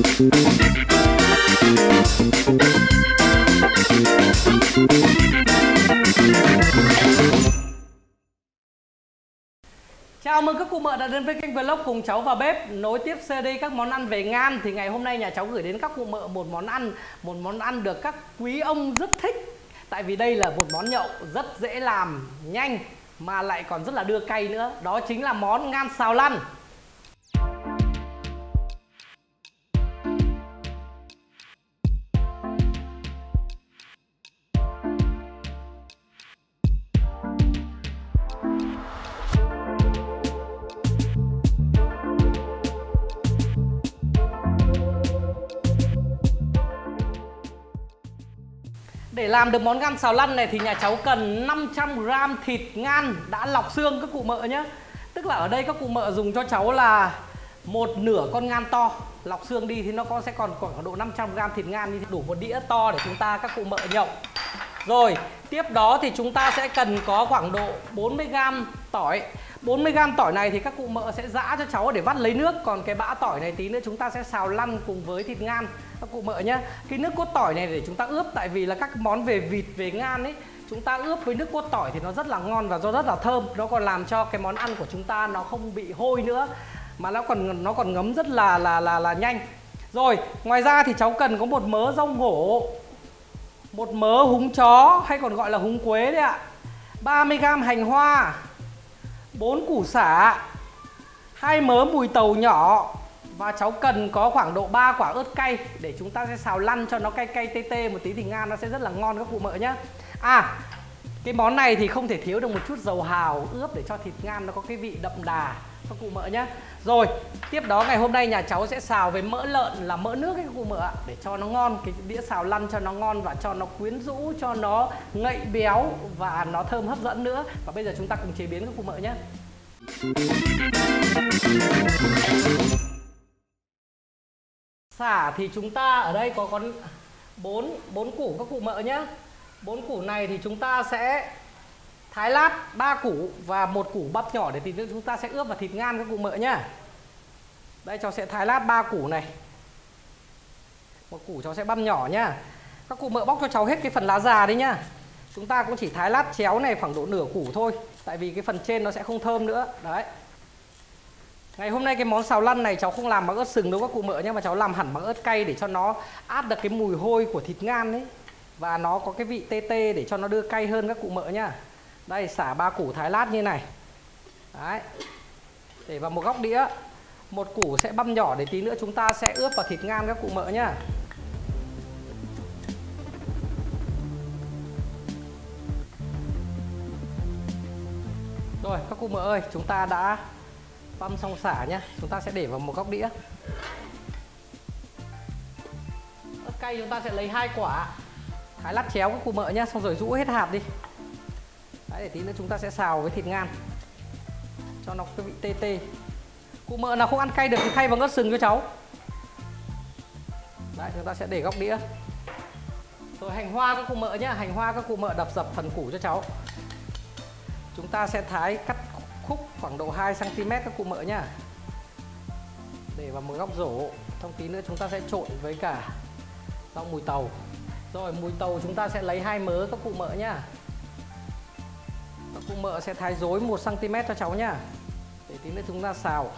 Chào mừng các cụ mợ đã đến với kênh vlog cùng cháu vào bếp. Nối tiếp series các món ăn về ngan. Thì ngày hôm nay nhà cháu gửi đến các cụ mợ một món ăn. Một món ăn được các quý ông rất thích. Tại vì đây là một món nhậu rất dễ làm, nhanh Mà lại còn rất là đưa cay nữa. Đó chính là món ngan xào lăn. Làm được món gan xào lăn này thì nhà cháu cần 500g thịt ngan đã lọc xương các cụ mợ nhé Tức là ở đây các cụ mợ dùng cho cháu là một nửa con ngan to, Lọc xương đi thì nó có, sẽ còn khoảng độ 500g thịt ngan đi đủ một đĩa to để chúng ta, các cụ mợ nhậu. Rồi, tiếp đó thì chúng ta sẽ cần có khoảng độ 40g tỏi. 40g tỏi này thì các cụ mợ sẽ giã cho cháu để vắt lấy nước. Còn cái bã tỏi này tí nữa chúng ta sẽ xào lăn cùng với thịt ngan các cụ mợ nhé Cái nước cốt tỏi này để chúng ta ướp Tại vì là các món về vịt, về ngan ấy Chúng ta ướp với nước cốt tỏi thì nó rất là ngon và do rất là thơm. Nó còn làm cho cái món ăn của chúng ta nó không bị hôi nữa Mà nó còn nó còn ngấm rất là là là là nhanh. Rồi, ngoài ra thì cháu cần có một mớ rau ngổ Một mớ húng chó hay còn gọi là húng quế đấy ạ. 30g hành hoa 4 củ sả hai mớ mùi tàu nhỏ và cháu cần có khoảng độ 3 quả ớt cay để chúng ta sẽ xào lăn cho nó cay cay tê tê một tí thì ngan, nó sẽ rất là ngon các cụ mợ nhé À cái món này thì không thể thiếu được một chút dầu hào, ướp để cho thịt ngan, nó có cái vị đậm đà các cụ mợ nhé Rồi, tiếp đó ngày hôm nay nhà cháu sẽ xào với mỡ lợn là mỡ nước ấy các cụ mợ ạ, Để cho nó ngon, cái đĩa xào lăn cho nó ngon và cho nó quyến rũ, cho nó ngậy béo và nó thơm hấp dẫn nữa. Và bây giờ chúng ta cùng chế biến các cụ mợ nhé Xả thì chúng ta ở đây có con 4 4 củ các cụ mợ nhé. bốn củ này thì chúng ta sẽ thái lát ba củ và một củ bắp nhỏ để thì chúng ta sẽ ướp vào thịt ngan các cụ mợ nhá. Đây cháu sẽ thái lát ba củ này. Một củ cháu sẽ băm nhỏ nhá. Các cụ mợ bóc cho cháu hết cái phần lá già đi nhá. Chúng ta cũng chỉ thái lát chéo này khoảng độ nửa củ thôi, Tại vì cái phần trên nó sẽ không thơm nữa Đấy Ngày hôm nay cái món xào lăn này cháu không làm bằng ớt sừng đâu các cụ mợ nhé Mà cháu làm hẳn bằng ớt cay để cho nó át được cái mùi hôi của thịt ngan ấy. Và nó có cái vị tê tê để cho nó đưa cay hơn các cụ mợ nhá. Đây, xả ba củ thái lát như này. Đấy. Để vào một góc đĩa. Một củ sẽ băm nhỏ để tí nữa chúng ta sẽ ướp vào thịt ngan các cụ mợ nhá. Rồi, các cụ mợ ơi, chúng ta đã băm xong xả nhá, Chúng ta sẽ để vào một góc đĩa. Ớt cay chúng ta sẽ lấy hai quả. Thái lát chéo cái củ mỡ nhá, Xong rồi rũ hết hạt đi. Đấy, để tí nữa chúng ta sẽ xào với thịt ngan. Cho nó cái vị tê tê. Cụ mợ nào không ăn cay được thì thay bằng ớt sừng cho cháu. Đấy, chúng ta sẽ để góc đĩa. Rồi hành hoa các cụ mợ nhá, Hành hoa các cụ mợ đập dập phần củ cho cháu. Chúng ta sẽ thái cắt khúc khoảng độ 2cm các cụ mợ nhá. Để vào một góc rổ. Trong tí nữa chúng ta sẽ trộn với cả rau mùi tàu. Rồi mùi tàu chúng ta sẽ lấy hai mớ các cụ mợ nhá. Các cụ mợ sẽ thái dối 1cm cho cháu nhá. Để tí nữa chúng ta xào.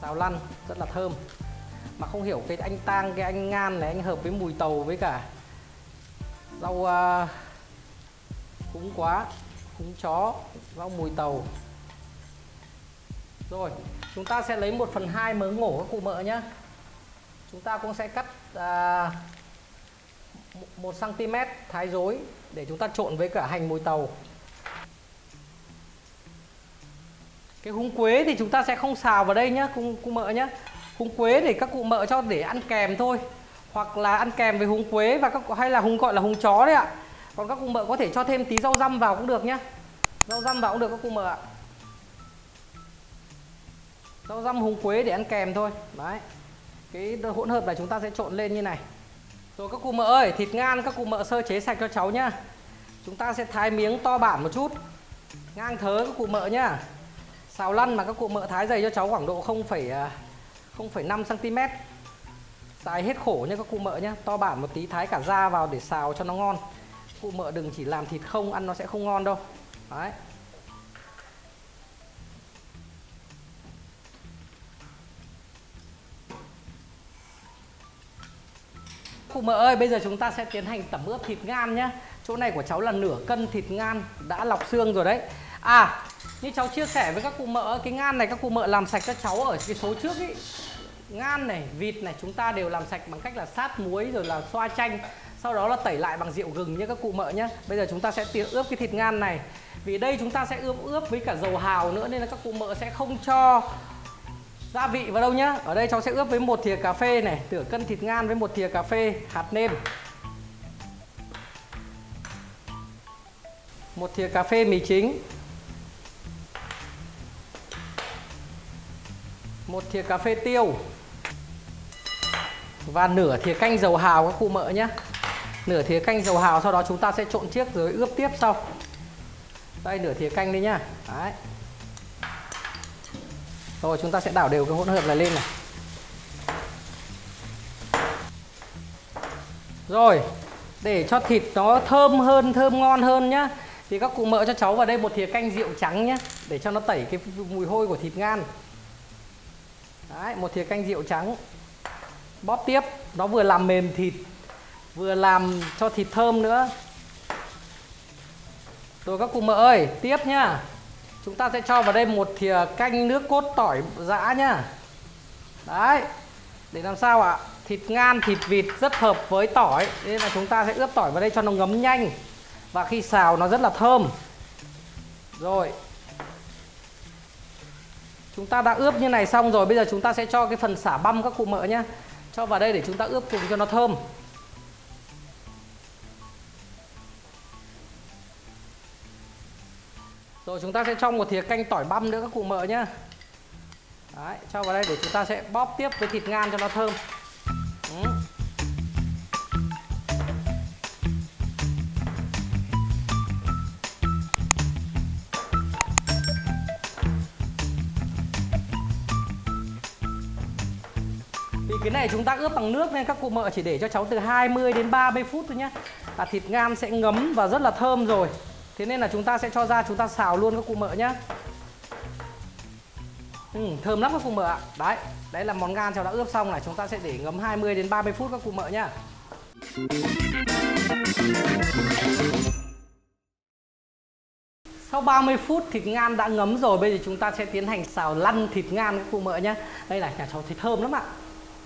Xào lăn rất là thơm. Mà không hiểu cái anh tang, cái anh ngan này anh hợp với mùi tàu với cả Rau à, uh, cúng quá húng chó và mùi tàu. Rồi chúng ta sẽ lấy 1 phần 2 mớ ngổ các cụ mợ nhé chúng ta cũng sẽ cắt à, 1 cm thái dối để chúng ta trộn với cả hành mùi tàu. Cái húng quế thì chúng ta sẽ không xào vào đây nhá cụ, cụ mợ nhé húng quế để các cụ mợ cho để ăn kèm thôi. Hoặc là ăn kèm với húng quế và các hay là húng gọi là húng chó đấy ạ còn các cụ mợ có thể cho thêm tí rau răm vào cũng được nhá. Rau răm vào cũng được các cụ mợ ạ. Rau răm húng quế để ăn kèm thôi. Đấy. Cái hỗn hợp này chúng ta sẽ trộn lên như này. Rồi các cụ mợ ơi thịt ngan các cụ mợ sơ chế sạch cho cháu nhá. Chúng ta sẽ thái miếng to bản một chút. Ngang thớ các cụ mợ nhá. Xào lăn mà các cụ mợ thái dày cho cháu khoảng độ 0,5 cm à, xài hết khổ nhé các cụ mợ nhá, to bản một tí thái cả da vào để xào cho nó ngon cụ mợ đừng chỉ làm thịt không ăn nó sẽ không ngon đâu. Đấy. Cụ mợ ơi, bây giờ chúng ta sẽ tiến hành tẩm ướp thịt ngan nhé Chỗ này của cháu là nửa cân thịt ngan đã lọc xương rồi đấy. À, như cháu chia sẻ với các cụ mợ Cái ngan này các cụ mợ làm sạch cho cháu ở cái số trước ý. Ngan này, vịt này chúng ta đều làm sạch bằng cách là sát muối rồi là xoa chanh. Sau đó là tẩy lại bằng rượu gừng nhé các cụ mợ nhé. Bây giờ chúng ta sẽ tiện ướp cái thịt ngan này. Vì đây chúng ta sẽ ướp ướp với cả dầu hào nữa Nên là các cụ mợ sẽ không cho gia vị vào đâu nhá. Ở đây cháu sẽ ướp với một thìa cà phê này nửa cân thịt ngan với một thìa cà phê, hạt nêm. Một thìa cà phê mì chính. Một thìa cà phê tiêu. Và nửa thìa canh dầu hào các cụ mợ nhé nửa thìa canh dầu hào sau đó chúng ta sẽ trộn chiếc rồi ướp tiếp sau. Đây nửa thìa canh đi nhá. Đấy. Rồi chúng ta sẽ đảo đều cái hỗn hợp này lên này. Rồi Để cho thịt nó thơm hơn, thơm ngon hơn nhá Thì các cụ mợ cho cháu vào đây một thìa canh rượu trắng nhá Để cho nó tẩy cái mùi hôi của thịt ngan. Đấy, một thìa canh rượu trắng. Bóp tiếp Nó vừa làm mềm thịt Vừa làm cho thịt thơm nữa. Rồi các cụ mợ ơi Tiếp nhá. Chúng ta sẽ cho vào đây một thìa canh nước cốt tỏi giã nhá. Đấy Để làm sao ạ? Thịt ngan, thịt vịt rất hợp với tỏi Nên là chúng ta sẽ ướp tỏi vào đây cho nó ngấm nhanh. Và khi xào nó rất là thơm. Rồi. Chúng ta đã ướp như này xong rồi Bây giờ chúng ta sẽ cho cái phần xả băm các cụ mợ nhá. Cho vào đây để chúng ta ướp cùng cho nó thơm. Rồi chúng ta sẽ cho một thìa canh tỏi băm nữa các cụ mợ nhá. Đấy, cho vào đây để chúng ta sẽ bóp tiếp với thịt ngan cho nó thơm. Ừ. Vì cái này chúng ta ướp bằng nước nên các cụ mợ chỉ để cho cháu từ 20 đến 30 phút thôi nhé, Là thịt ngan sẽ ngấm và rất là thơm rồi. Thế nên là chúng ta sẽ cho ra chúng ta xào luôn các cụ mợ nhá. Ừ, Thơm lắm các cụ mợ ạ. Đấy, đấy là món ngan cháu đã ướp xong này Chúng ta sẽ để ngấm 20 đến 30 phút các cụ mợ nhá. Sau 30 phút thịt ngan đã ngấm rồi Bây giờ chúng ta sẽ tiến hành xào lăn thịt ngan các cụ mợ nhá. Đây là nhà cháu thấy thơm lắm ạ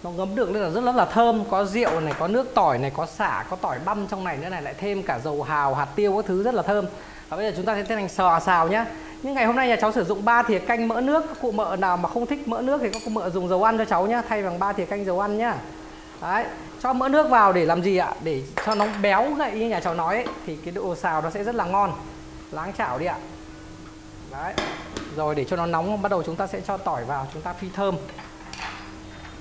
nó ngấm được nên là rất rất là thơm có rượu này có nước tỏi này có xả có tỏi băm trong này nữa này lại thêm cả dầu hào hạt tiêu các thứ rất là thơm. Và bây giờ chúng ta sẽ tiến hành xào xào nhá. Nhưng ngày hôm nay nhà cháu sử dụng 3 thìa canh mỡ nước các cụ mợ nào mà không thích mỡ nước thì các cụ mợ dùng dầu ăn cho cháu nhá thay bằng 3 thìa canh dầu ăn nhá. Đấy cho mỡ nước vào để làm gì ạ? Để cho nó béo ngậy như nhà cháu nói ấy, thì cái độ xào nó sẽ rất là ngon. Láng chảo đi ạ. Đấy rồi để cho nó nóng bắt đầu chúng ta sẽ cho tỏi vào chúng ta phi thơm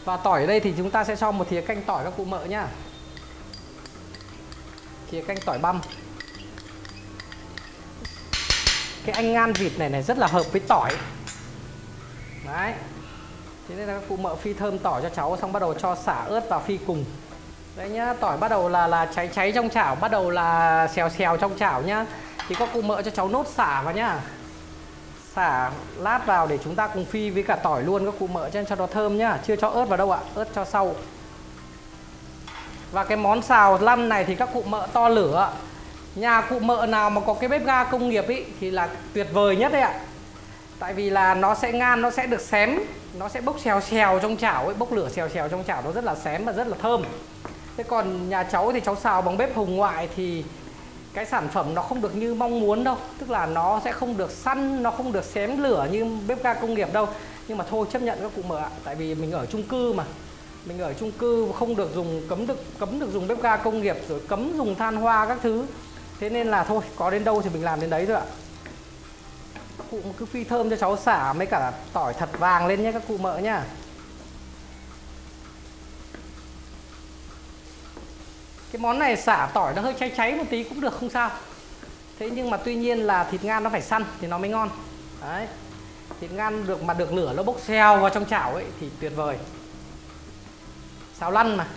và tỏi ở đây thì chúng ta sẽ cho một thìa canh tỏi các cụ mợ nhá. Thìa canh tỏi băm. Cái anh ngan vịt này này rất là hợp với tỏi. Đấy. Thế nên là các cụ mợ phi thơm tỏi cho cháu Xong bắt đầu cho xả ớt vào phi cùng. Đấy nhá, tỏi bắt đầu là là cháy cháy trong chảo Bắt đầu là xèo xèo trong chảo nhá. Thì các cụ mợ cho cháu nốt xả vào nhá xả lát vào để chúng ta cùng phi với cả tỏi luôn, các cụ mợ cho cho nó thơm nhá. Chưa cho ớt vào đâu ạ, ớt cho sau. Và cái món xào lăn này thì các cụ mợ to lửa nhà cụ mợ nào mà có cái bếp ga công nghiệp ý, thì là tuyệt vời nhất đấy ạ. Tại vì là nó sẽ ngan, nó sẽ được xém, nó sẽ bốc xèo xèo trong chảo ấy, bốc lửa xèo xèo trong chảo, nó rất là xém và rất là thơm. Thế còn nhà cháu thì cháu xào bằng bếp hồng ngoại thì cái sản phẩm nó không được như mong muốn đâu. Tức là nó sẽ không được săn, nó không được xém lửa như bếp ga công nghiệp đâu. Nhưng mà thôi, chấp nhận các cụ mở ạ. Tại vì mình ở chung cư mà. Mình ở chung cư không được dùng cấm được cấm được dùng bếp ga công nghiệp, rồi cấm dùng than hoa các thứ. Thế nên là thôi, có đến đâu thì mình làm đến đấy thôi ạ. Cụ cứ phi thơm cho cháu xả, mấy cả tỏi thật vàng lên nhé các cụ mợ nhá. Cái món này xả tỏi nó hơi cháy cháy một tí cũng được không sao. Thế nhưng mà tuy nhiên là thịt ngan nó phải săn thì nó mới ngon. Đấy. Thịt ngan được mà được lửa nó bốc xeo vào trong chảo ấy thì tuyệt vời. Xào lăn mà.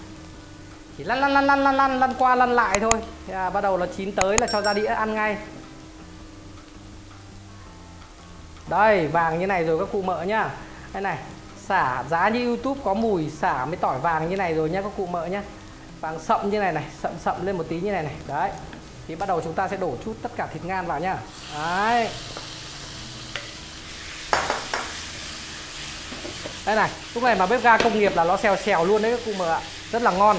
Chỉ lăn lăn lăn lăn lăn lăn lăn qua lăn lại thôi. Thì à, bắt đầu là chín tới là cho ra đĩa ăn ngay. Đây vàng như này rồi các cụ mợ nhá. Đây này xả giá như youtube có mùi xả mới tỏi vàng như này rồi nhá các cụ mợ nhá vàng sậm như này này, sậm sậm lên một tí như này này. Đấy, thì bắt đầu chúng ta sẽ đổ chút tất cả thịt ngan vào nhá đấy. Đây này, lúc này mà bếp ga công nghiệp là nó xèo xèo luôn đấy các cụ mợ ạ. Rất là ngon.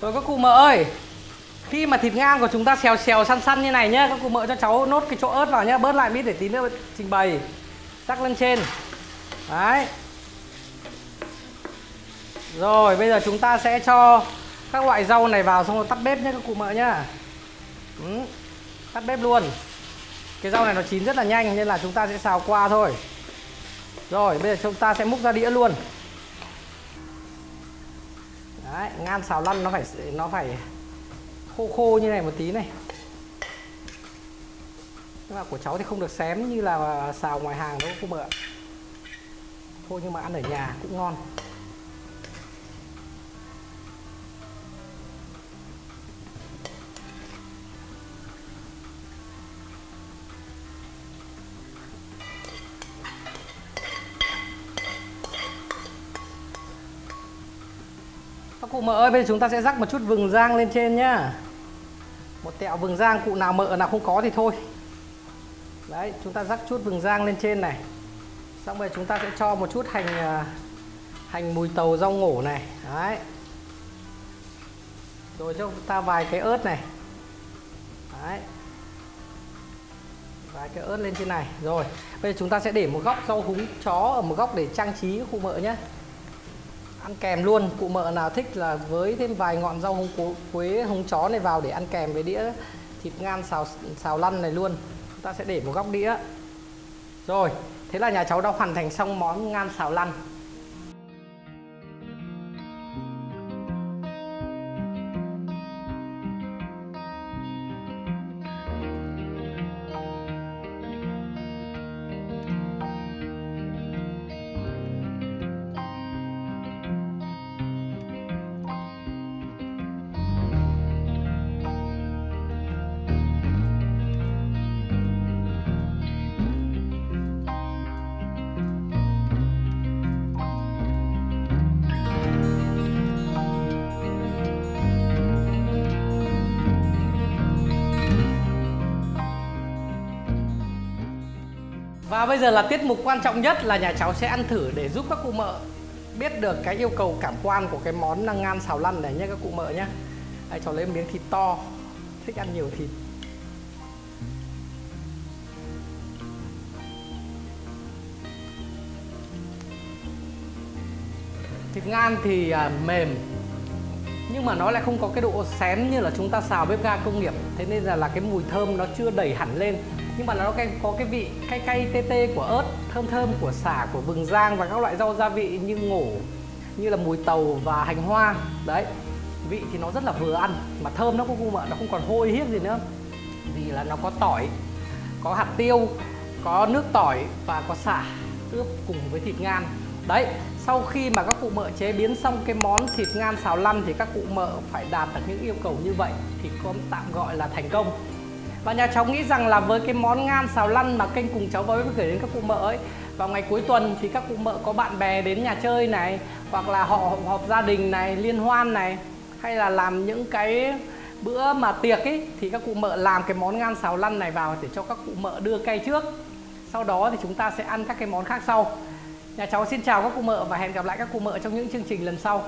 Rồi các cụ mợ ơi, Khi mà thịt ngan của chúng ta xèo xèo săn săn như này nhá, Các cụ mợ cho cháu nốt cái chỗ ớt vào nhá, Bớt lại mít để tí nữa trình bày, Rắc lên trên. Đấy. Rồi, bây giờ chúng ta sẽ cho Các loại rau này vào xong rồi tắt bếp nhé các cụ mợ nhá. Ừ. Tắt bếp luôn. Cái rau này nó chín rất là nhanh, Nên là chúng ta sẽ xào qua thôi. Rồi, bây giờ chúng ta sẽ múc ra đĩa luôn. Đấy, ngan xào lăn nó phải nó phải khô khô như này một tí này. Nhưng mà của cháu thì không được xém như là xào ngoài hàng đâu cô mợ thôi nhưng mà ăn ở nhà cũng ngon. Cụ mợ ơi, bây giờ chúng ta sẽ rắc một chút vừng rang lên trên nhá. Một tẹo vừng rang, cụ nào mợ nào không có thì thôi. Đấy, chúng ta rắc chút vừng rang lên trên này. Xong rồi chúng ta sẽ cho một chút hành à, hành mùi tàu rau ngổ này. Đấy. Rồi cho ta vài cái ớt này. Đấy. Vài cái ớt lên trên này. Rồi, bây giờ chúng ta sẽ để một góc rau húng chó ở một góc để trang trí khu mợ nhé ăn kèm luôn. Cụ mợ nào thích là với thêm vài ngọn rau húng quế, húng chó này vào để ăn kèm với đĩa thịt ngan xào xào lăn này luôn. Chúng ta sẽ để một góc đĩa. Rồi, thế là nhà cháu đã hoàn thành xong món ngan xào lăn. Và bây giờ là tiết mục quan trọng nhất là nhà cháu sẽ ăn thử để giúp các cụ mợ biết được cái yêu cầu cảm quan của cái món năng ngan xào lăn này nhé các cụ mợ nhé. Đây cháu lấy miếng thịt to, thích ăn nhiều thịt. Thịt ngan thì à, mềm nhưng mà nó lại không có cái độ xém như là chúng ta xào bếp ga công nghiệp thế nên là, là cái mùi thơm nó chưa đẩy hẳn lên nhưng mà nó có cái vị cay cay tê tê của ớt, thơm thơm của xả, của vừng rang và các loại rau gia vị như ngổ, như là mùi tàu và hành hoa. Đấy, vị thì nó rất là vừa ăn mà thơm nó cũng mà nó không còn hôi hiếp gì nữa. Vì là nó có tỏi, có hạt tiêu, có nước tỏi và có xả ướp cùng với thịt ngan. Đấy, sau khi mà các cụ mợ chế biến xong cái món thịt ngan xào lăn thì các cụ mợ phải đạt được những yêu cầu như vậy thì có tạm gọi là thành công và nhà cháu nghĩ rằng là với cái món ngan, xào lăn mà kênh cùng cháu với gửi đến các cụ mợ ấy, vào ngày cuối tuần thì các cụ mợ có bạn bè đến nhà chơi này, hoặc là họ họp gia đình này, liên hoan này, hay là làm những cái bữa mà tiệc ấy, thì các cụ mợ làm cái món ngan, xào lăn này vào để cho các cụ mợ đưa cay trước. Sau đó thì chúng ta sẽ ăn các cái món khác sau. Nhà cháu xin chào các cụ mợ và hẹn gặp lại các cụ mợ trong những chương trình lần sau.